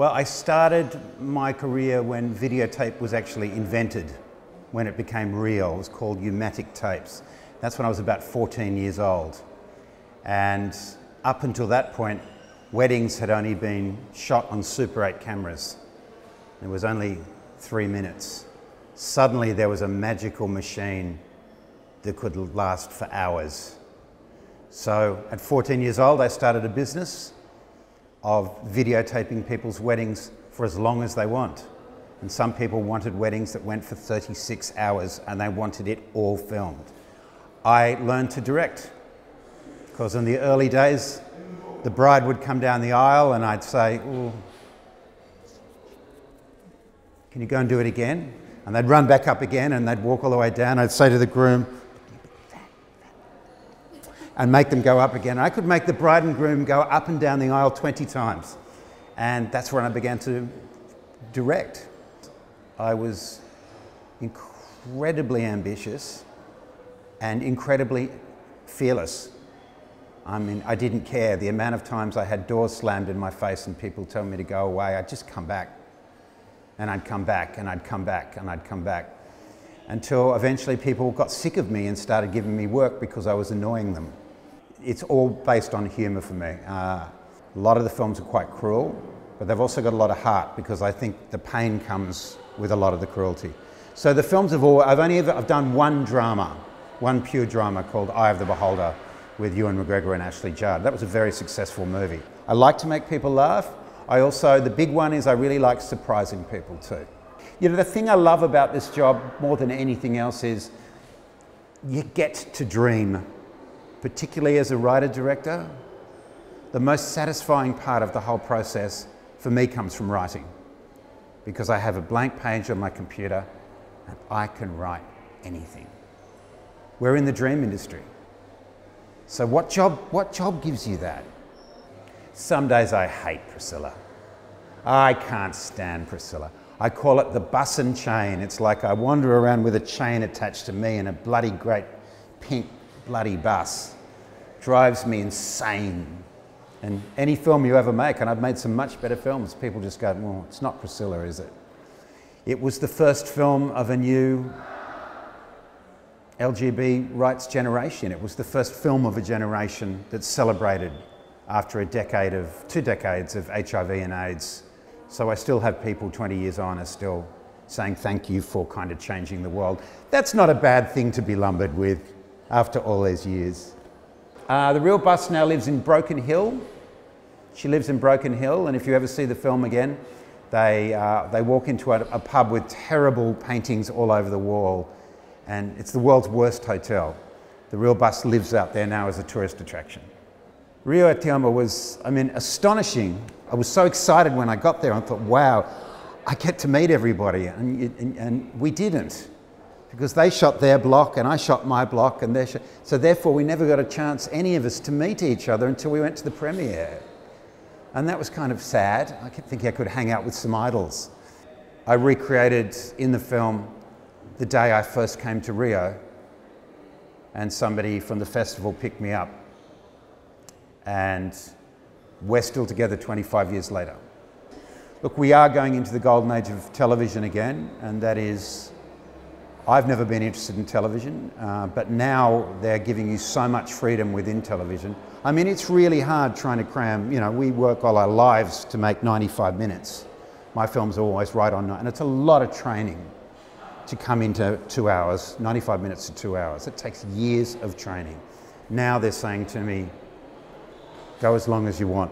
Well, I started my career when videotape was actually invented, when it became real. It was called U-matic tapes. That's when I was about 14 years old. And up until that point, weddings had only been shot on Super 8 cameras. It was only three minutes. Suddenly there was a magical machine that could last for hours. So at 14 years old, I started a business of videotaping people's weddings for as long as they want. And some people wanted weddings that went for 36 hours and they wanted it all filmed. I learned to direct because in the early days, the bride would come down the aisle and I'd say, Can you go and do it again? And they'd run back up again and they'd walk all the way down. I'd say to the groom, and make them go up again. I could make the bride and groom go up and down the aisle 20 times. And that's when I began to direct. I was incredibly ambitious and incredibly fearless. I mean, I didn't care. The amount of times I had doors slammed in my face and people telling me to go away, I'd just come back. And I'd come back and I'd come back and I'd come back. Until eventually people got sick of me and started giving me work because I was annoying them it's all based on humour for me. Uh, a lot of the films are quite cruel, but they've also got a lot of heart because I think the pain comes with a lot of the cruelty. So the films have all, I've only ever, I've done one drama, one pure drama called Eye of the Beholder with Ewan McGregor and Ashley Judd. That was a very successful movie. I like to make people laugh. I also, the big one is I really like surprising people too. You know, the thing I love about this job more than anything else is you get to dream particularly as a writer director, the most satisfying part of the whole process for me comes from writing because I have a blank page on my computer and I can write anything. We're in the dream industry. So what job, what job gives you that? Some days I hate Priscilla. I can't stand Priscilla. I call it the bus and chain. It's like I wander around with a chain attached to me and a bloody great pink bloody bus drives me insane. And any film you ever make, and I've made some much better films, people just go, well, it's not Priscilla, is it? It was the first film of a new LGBT rights generation. It was the first film of a generation that celebrated after a decade of, two decades of HIV and AIDS. So I still have people 20 years on are still saying thank you for kind of changing the world. That's not a bad thing to be lumbered with after all these years. Uh, the real bus now lives in Broken Hill. She lives in Broken Hill, and if you ever see the film again, they, uh, they walk into a, a, pub with terrible paintings all over the wall, and it's the world's worst hotel. The real bus lives out there now as a tourist attraction. Rio Te Amo was, I mean, astonishing. I was so excited when I got there. I thought, wow, I get to meet everybody, and, and, and we didn't because they shot their block and I shot my block and they shot. So therefore we never got a chance, any of us, to meet each other until we went to the premiere. And that was kind of sad. I kept thinking I could hang out with some idols. I recreated in the film the day I first came to Rio and somebody from the festival picked me up. And we're still together 25 years later. Look, we are going into the golden age of television again, and that is I've never been interested in television, uh, but now they're giving you so much freedom within television. I mean, it's really hard trying to cram, you know, we work all our lives to make 95 minutes. My films are always right on, and it's a lot of training to come into two hours, 95 minutes to two hours. It takes years of training. Now they're saying to me, go as long as you want.